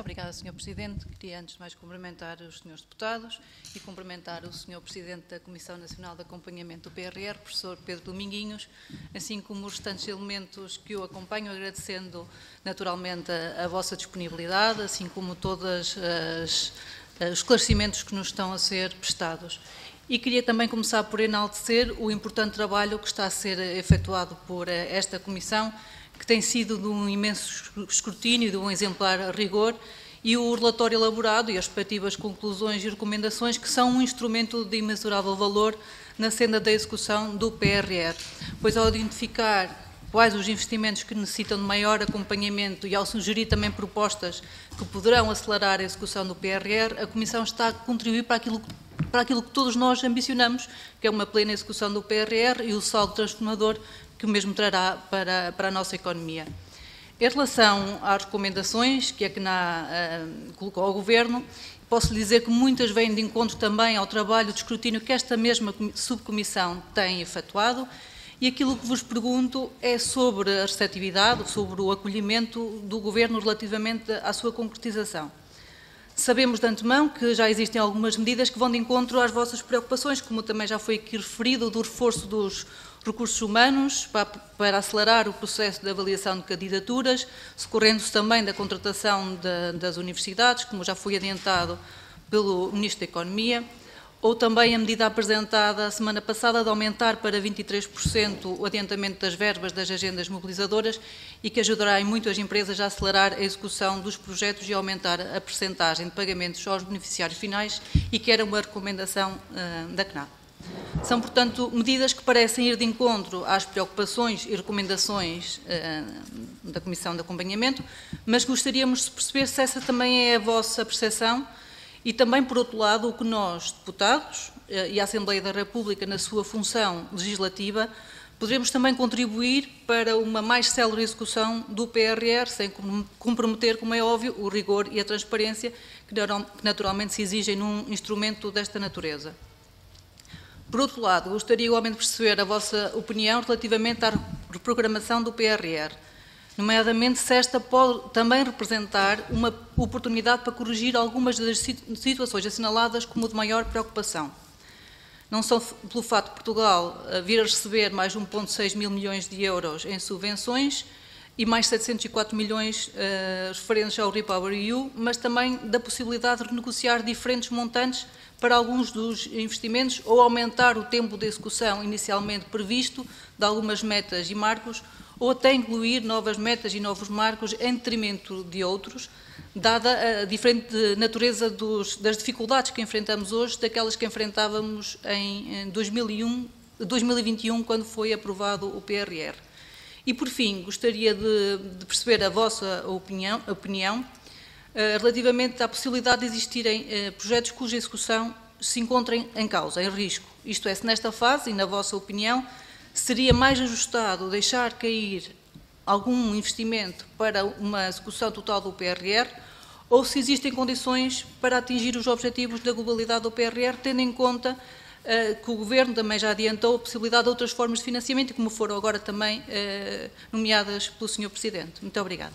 obrigada, Sr. Presidente. Queria, antes de mais, cumprimentar os senhores deputados e cumprimentar o Sr. Presidente da Comissão Nacional de Acompanhamento do PRR, professor Pedro Dominguinhos, assim como os restantes elementos que o acompanham, agradecendo naturalmente a, a vossa disponibilidade, assim como todos os esclarecimentos que nos estão a ser prestados. E queria também começar por enaltecer o importante trabalho que está a ser efetuado por esta Comissão, que tem sido de um imenso escrutínio, de um exemplar rigor, e o relatório elaborado e as respectivas conclusões e recomendações, que são um instrumento de imensurável valor na senda da execução do PRR, pois ao identificar quais os investimentos que necessitam de maior acompanhamento e ao sugerir também propostas que poderão acelerar a execução do PRR, a Comissão está a contribuir para aquilo, para aquilo que todos nós ambicionamos, que é uma plena execução do PRR e o saldo transformador que o mesmo trará para, para a nossa economia. Em relação às recomendações que a CNA uh, colocou ao Governo, posso dizer que muitas vêm de encontro também ao trabalho de escrutínio que esta mesma subcomissão tem efetuado e aquilo que vos pergunto é sobre a receptividade, sobre o acolhimento do Governo relativamente à sua concretização. Sabemos de antemão que já existem algumas medidas que vão de encontro às vossas preocupações, como também já foi aqui referido, do reforço dos recursos humanos para, para acelerar o processo de avaliação de candidaturas, socorrendo-se também da contratação de, das universidades, como já foi adiantado pelo Ministro da Economia, ou também a medida apresentada a semana passada de aumentar para 23% o adiantamento das verbas das agendas mobilizadoras e que ajudará em muito as empresas a acelerar a execução dos projetos e aumentar a percentagem de pagamentos aos beneficiários finais e que era uma recomendação uh, da CNAP. São, portanto, medidas que parecem ir de encontro às preocupações e recomendações uh, da Comissão de Acompanhamento, mas gostaríamos de perceber se essa também é a vossa percepção e também, por outro lado, o que nós, deputados uh, e a Assembleia da República, na sua função legislativa, poderemos também contribuir para uma mais célere execução do PRR, sem comprometer, como é óbvio, o rigor e a transparência que naturalmente se exigem num instrumento desta natureza. Por outro lado, gostaria igualmente de perceber a vossa opinião relativamente à reprogramação do PRR, nomeadamente se esta pode também representar uma oportunidade para corrigir algumas das situações assinaladas como de maior preocupação. Não só pelo fato de Portugal eh, vir a receber mais 1,6 mil milhões de euros em subvenções e mais 704 milhões uh, referentes ao Repower EU, mas também da possibilidade de renegociar diferentes montantes para alguns dos investimentos ou aumentar o tempo de execução inicialmente previsto de algumas metas e marcos ou até incluir novas metas e novos marcos em detrimento de outros, dada a diferente natureza dos, das dificuldades que enfrentamos hoje daquelas que enfrentávamos em 2001, 2021, quando foi aprovado o PRR. E, por fim, gostaria de, de perceber a vossa opinião, opinião eh, relativamente à possibilidade de existirem eh, projetos cuja execução se encontrem em causa, em risco. Isto é, se nesta fase, e na vossa opinião, seria mais ajustado deixar cair algum investimento para uma execução total do PRR ou se existem condições para atingir os objetivos da globalidade do PRR, tendo em conta que o Governo também já adiantou a possibilidade de outras formas de financiamento, como foram agora também uh, nomeadas pelo Sr. Presidente. Muito obrigada.